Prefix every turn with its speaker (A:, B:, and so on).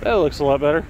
A: That looks a lot better.